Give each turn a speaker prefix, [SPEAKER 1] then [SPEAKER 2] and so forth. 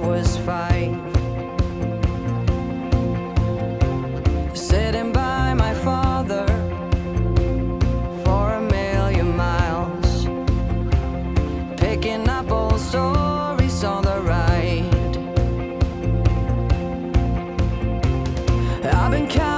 [SPEAKER 1] was five. Sitting by my father for a million miles, picking up old stories on the ride. I've been.